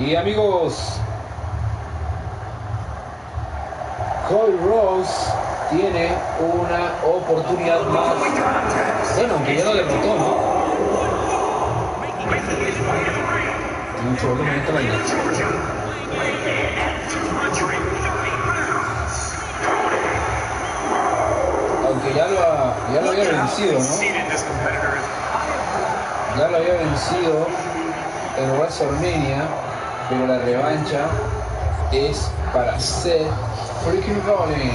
Y amigos, Cole Rose tiene una oportunidad más. Bueno, aunque ya lo derrotó, ¿no? Mucho volumen vaina. Aunque ya lo, ya había vencido, ¿no? Ya lo había vencido en WrestleMania, pero la revancha es para Seth freaking Rollins.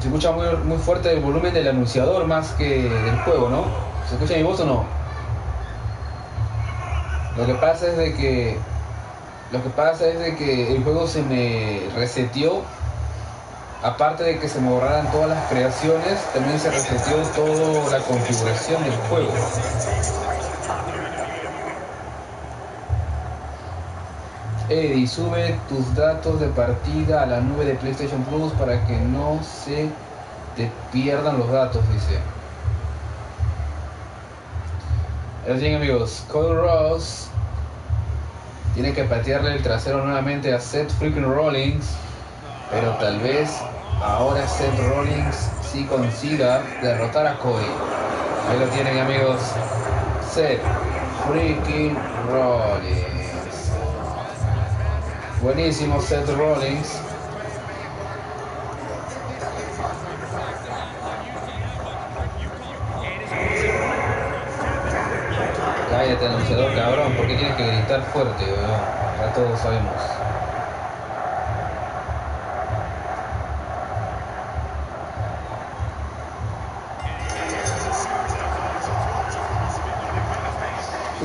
Se escucha muy, muy fuerte el volumen del anunciador más que del juego, ¿no? ¿Se escucha mi voz o no? Lo que pasa es de que lo que pasa es de que el juego se me reseteó. Aparte de que se me borraran todas las creaciones, también se reseteó toda la configuración del juego. Eddie, sube tus datos de partida a la nube de PlayStation Plus para que no se te pierdan los datos, dice. bien amigos, Cole Ross tiene que patearle el trasero nuevamente a Seth freaking Rollins, pero tal vez ahora Seth Rollins sí consiga derrotar a Cody. Ahí lo tienen amigos, Seth freaking Rollins. Buenísimo Seth Rollins. Cállate anunciador cabrón, ¿por qué tienes que gritar fuerte? Ya todos sabemos.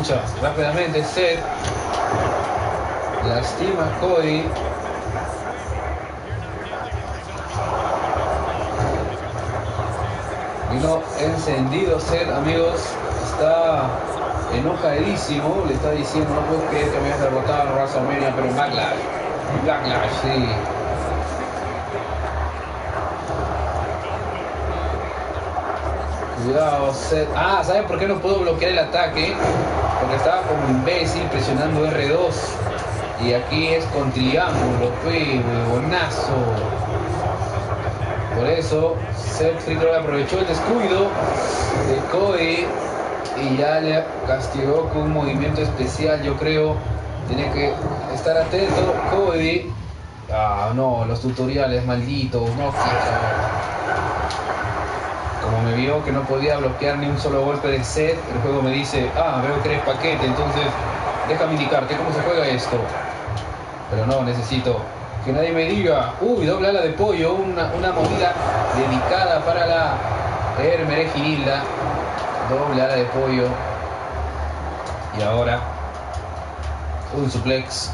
Rápidamente Seth Lastima Cody. Vino encendido ser amigos. Está enojadísimo. Le está diciendo, no puedo creer que me hayas derrotado en WrestleMania, pero en Backlash. Backlash, sí. Cuidado, Seth. Ah, ¿saben por qué no puedo bloquear el ataque? Porque estaba como imbécil presionando R2. Y aquí es con triángulo, pues, huevonazo. Por eso, Seth aprovechó el descuido de Cody y ya le castigó con un movimiento especial, yo creo. Tiene que estar atento, Cody. Ah, no, los tutoriales malditos, no Como me vio que no podía bloquear ni un solo golpe de Seth, el juego me dice, ah, veo que eres paquete, entonces déjame indicarte cómo se juega esto. Pero no, necesito que nadie me diga, uy, doble ala de pollo, una, una movida dedicada para la Hermeregilda. Doble ala de pollo. Y ahora, un suplex.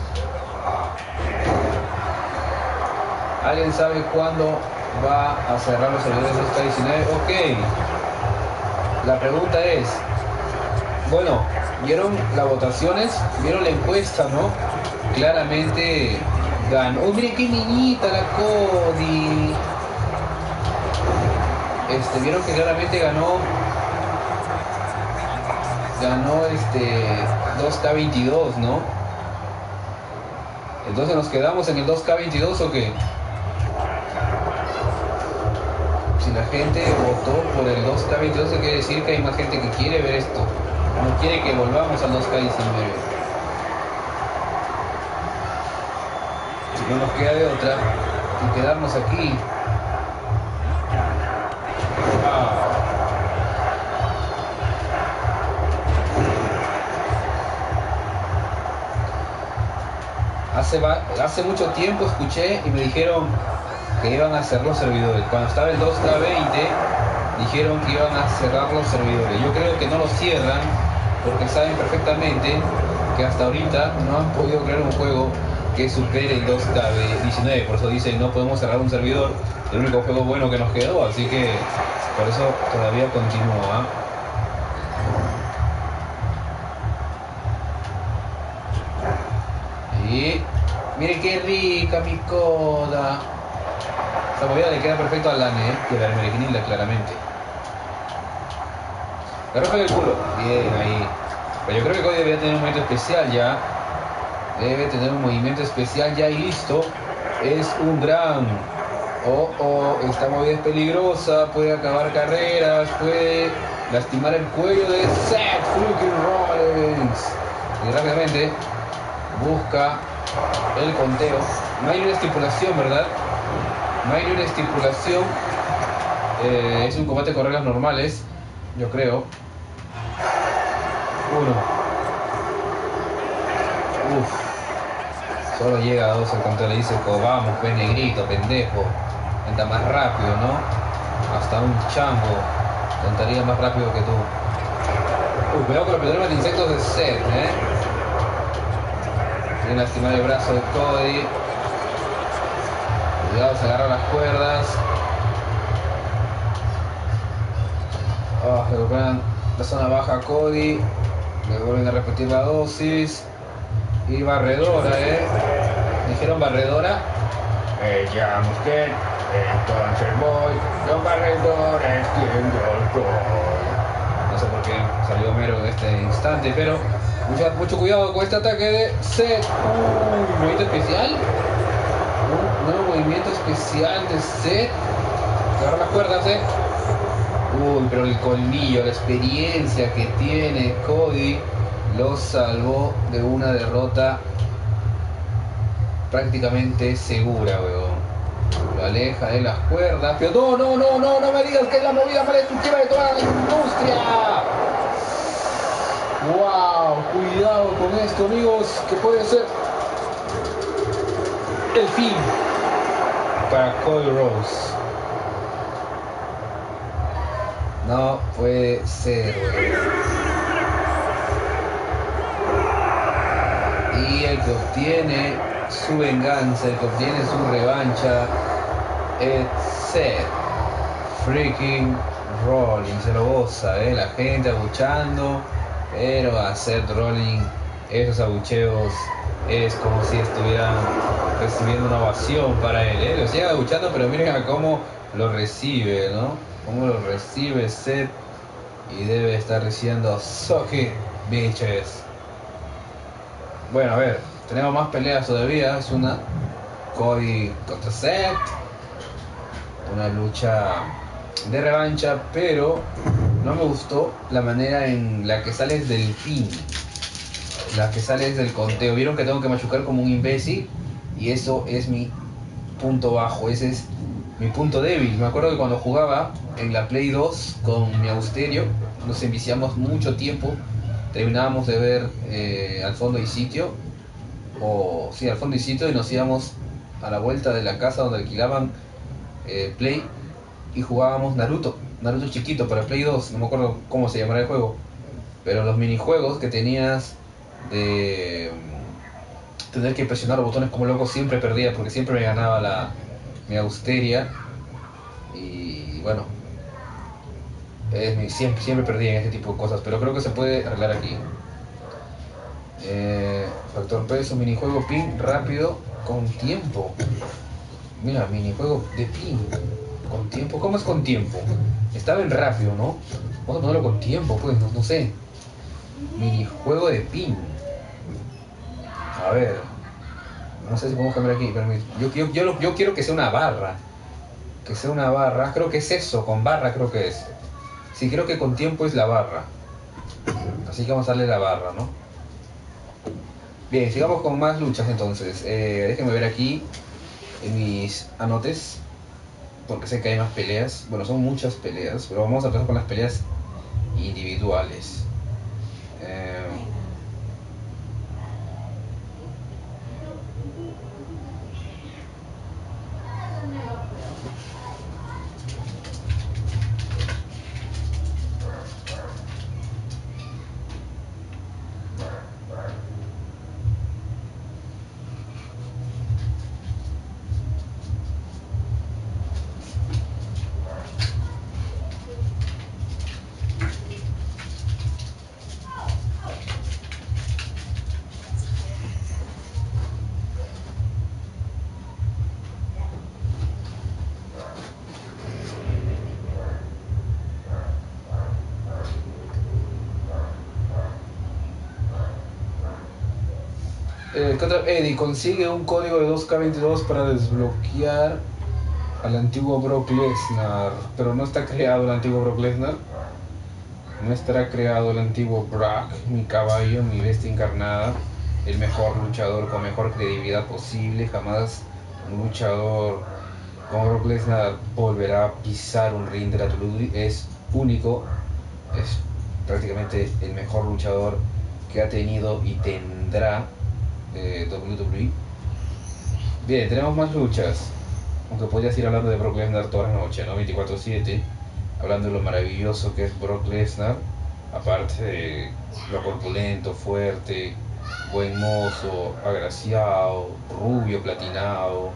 ¿Alguien sabe cuándo va a cerrar los servidores de esta 19? Ok. La pregunta es, bueno, ¿vieron las votaciones? ¿Vieron la encuesta, no? claramente ganó. Oh, miren qué niñita la Cody. Este, vieron que claramente ganó. Ganó este 2K22, ¿no? Entonces nos quedamos en el 2K22 o qué? La gente votó por el 2K22, quiere decir que hay más gente que quiere ver esto. No quiere que volvamos al 2K19. no nos queda de otra que quedarnos aquí. Hace mucho tiempo escuché y me dijeron que iban a cerrar los servidores. Cuando estaba el 2K20 dijeron que iban a cerrar los servidores. Yo creo que no los cierran porque saben perfectamente que hasta ahorita no han podido crear un juego que supere el 2K19. Por eso dicen no podemos cerrar un servidor, el único juego bueno que nos quedó, así que por eso todavía continúa. Y mire qué rica mi coda. Esta movida le queda perfecto al lane, ¿eh? que la claramente. Le rompen el culo. Bien, ahí. Pero yo creo que Cody debería tener un movimiento especial ya. Debe tener un movimiento especial ya y listo. Es un gran. Oh, oh, esta movida es peligrosa. Puede acabar carreras. Puede lastimar el cuello de Seth Rollins. Y rápidamente busca el conteo. No hay una estipulación, ¿verdad? No hay una estipulación. Eh, es un combate con reglas normales, yo creo. Uno. Uf. Solo llega a dos el conteo. Le dice, vamos, pues negrito, pendejo. Anda más rápido, ¿no? Hasta un chango contaría más rápido que tú. Uy, cuidado con los problemas de insectos de Seth, ¿eh? Tiene lastimar el brazo de Cody. Cuidado, se agarra las cuerdas. Oh, recuperan la zona baja Cody. Le vuelven a repetir la dosis. Y barredora, ¿eh? Dijeron barredora. Eh, ya, que entonces voy con barredora extiendo el No sé por qué salió mero en este instante, pero mucho, mucho cuidado con este ataque de. Un movimiento especial. Movimiento especial de Seth. Agarra las cuerdas. Uy, pero el colmillo, la experiencia que tiene Cody lo salvó de una derrota prácticamente segura, weón. Lo aleja de las cuerdas. Pero no, no, no, no, no me digas que es la movida más destructiva de toda la industria. Wow, cuidado con esto, amigos, que puede ser el fin para Cody Rose. No puede ser, Y el que obtiene su venganza, el que obtiene su revancha, es Seth freaking Rolling. Se lo goza, ¿eh? la gente abuchando, pero a Seth Rolling esos abucheos es como si estuvieran recibiendo una ovación para él. ¿eh? Lo sigue abuchando, pero miren a cómo lo recibe, ¿no? cómo lo recibe Seth y debe estar diciendo Socket bitches. Bueno, a ver, tenemos más peleas todavía. Es una Cody contra Seth. Una lucha de revancha, pero no me gustó la manera en la que sales del pin. La que sales del conteo. Vieron que tengo que machucar como un imbécil. Y eso es mi punto bajo. Ese es mi punto débil. Me acuerdo que cuando jugaba en la Play 2 con mi Austerio, nos enviciamos mucho tiempo. Terminábamos de ver eh, al fondo y sitio, o sí, al fondo y sitio, y nos íbamos a la vuelta de la casa donde alquilaban eh, Play y jugábamos Naruto. Naruto chiquito para Play 2, no me acuerdo cómo se llamará el juego. Pero los minijuegos que tenías de tener que presionar botones como loco siempre perdía porque siempre me ganaba la, mi austeria y bueno, siempre, siempre perdí en este tipo de cosas, pero creo que se puede arreglar aquí. Eh, factor peso, minijuego pin rápido con tiempo. Mira, minijuego de pin con tiempo. ¿Cómo es con tiempo? Estaba en rápido, ¿no? Vamos a ponerlo con tiempo, pues, no, sé. Minijuego de pin. A ver, no sé si podemos cambiar aquí, pero yo, yo, quiero que sea una barra. Que sea una barra. Creo que es eso, con barra creo que es. Sí, creo que con tiempo es la barra. Así que vamos a darle la barra, ¿no? Bien, sigamos con más luchas entonces. Eh, déjenme ver aquí en mis anotes. Porque sé que hay más peleas. Bueno, son muchas peleas. Pero vamos a empezar con las peleas individuales. Eh. Eddie consigue un código de 2K22 para desbloquear al antiguo Brock Lesnar. Pero no está creado el antiguo Brock Lesnar. No estará creado el antiguo Brock, mi caballo, mi bestia encarnada. El mejor luchador con mejor credibilidad posible. Jamás un luchador como Brock Lesnar volverá a pisar un ring de la WWE. Es único. Es prácticamente el mejor luchador que ha tenido y tendrá eh, WWE. Bien, tenemos más luchas. Aunque podrías ir hablando de Brock Lesnar toda la noche, ¿no? 24-7. Hablando de lo maravilloso que es Brock Lesnar. Aparte de lo corpulento, fuerte, buen mozo, agraciado, rubio, platinado.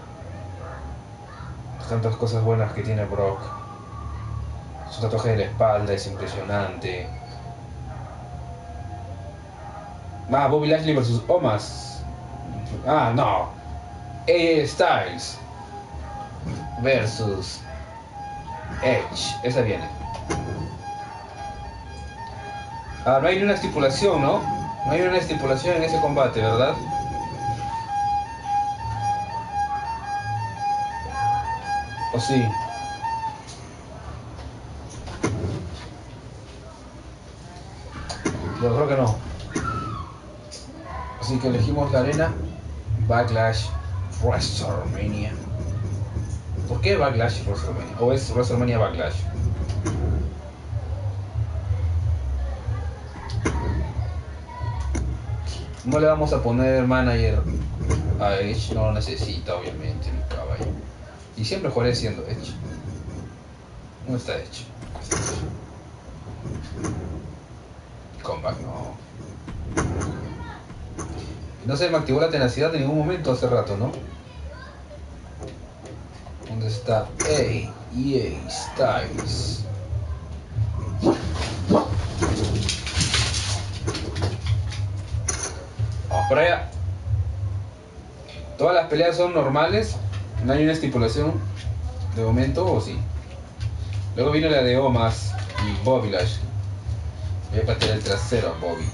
Tantas cosas buenas que tiene Brock. Su tatuaje de la espalda es impresionante. Ah, Bobby Lashley versus Omas. Ah, no. AJ Styles versus Edge. Esa viene. Ah, no hay una estipulación, ¿no? No hay una estipulación en ese combate, ¿verdad? ¿O sí? Yo creo que no. Así que elegimos la arena Backlash WrestleMania. ¿Por qué Backlash WrestleMania? ¿O es WrestleMania Backlash? No le vamos a poner manager a Edge, no lo necesita obviamente mi caballo. Y siempre jugaré siendo Edge. No está Edge. Comeback no. No se me activó la tenacidad en ningún momento hace rato, ¿no? ¿Dónde está? Hey, EA Styles. Vamos para allá. Todas las peleas son normales. No hay una estipulación de momento, o sí. Luego vino la de Omas y Bobby Lash. Voy a patear el trasero a Bobby.